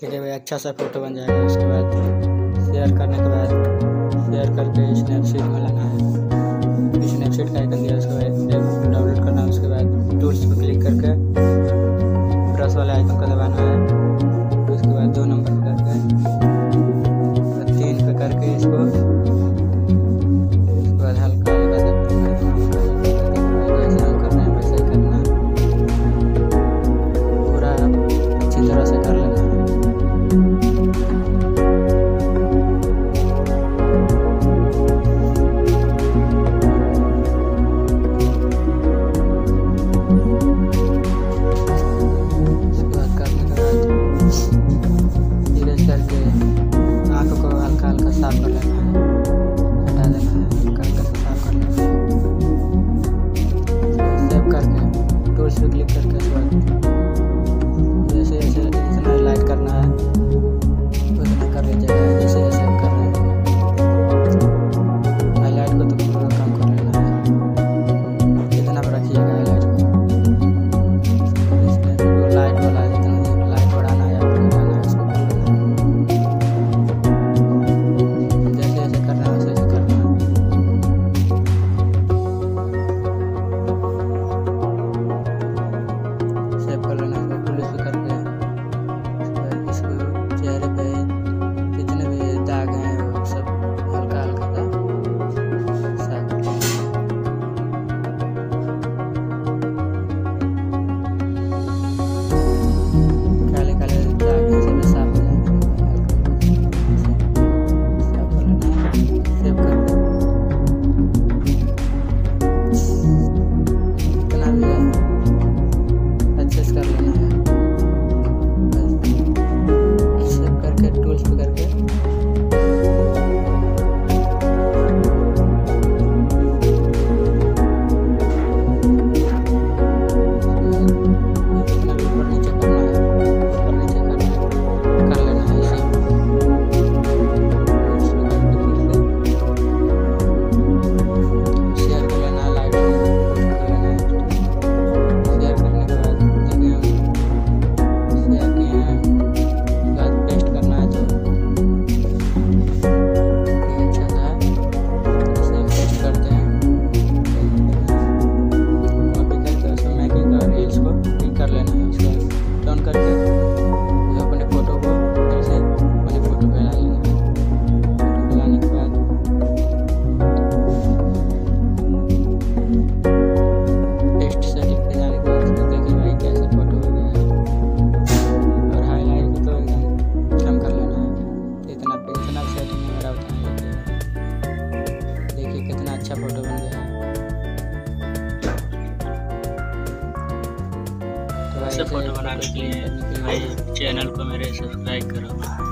देखिए भाई अच्छा सा फ़ोटो बन जाएगा, उसके बाद शेयर करने के बाद शेयर करके स्नैपशीट में लाना है स्नैपशीट का आइकन दिया, उसके बाद डाउनलोड करना है, उसके बाद टूल्स पर क्लिक करके ब्रश वाले आइकन का दबाना है तो उसके बाद दो नंबर पर करके तीन पर करके इसको अच्छा फ़ोटो बन गया। फ़ोटो बनाने के लिए चैनल को मेरे सब्सक्राइब करो।